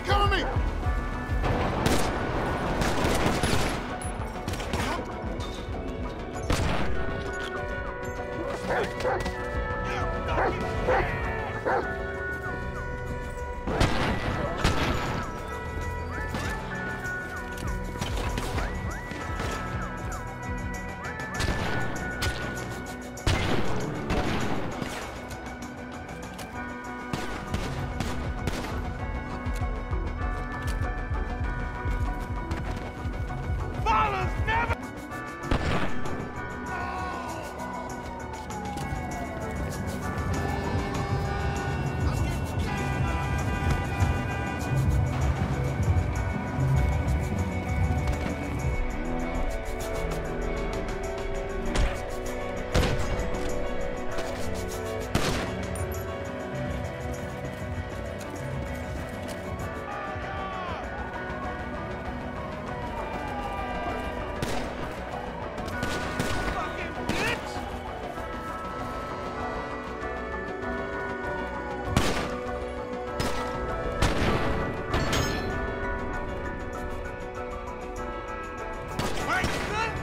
me, cover me! Hey, Right.